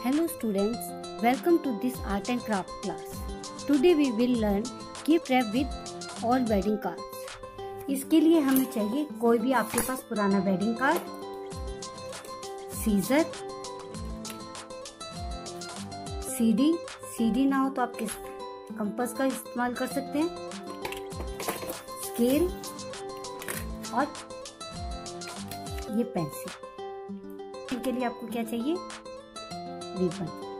Hello students, welcome to this art and craft class. Today we will learn gift wrap with all wedding cards. इसके लिए हमें चाहिए कोई भी आपके पास पुराना wedding card scissor CD CD ना हो तो आप किस कंपास का इस्तेमाल कर सकते हैं स्केल और ये पेंसिल इनके लिए आपको क्या चाहिए vivan.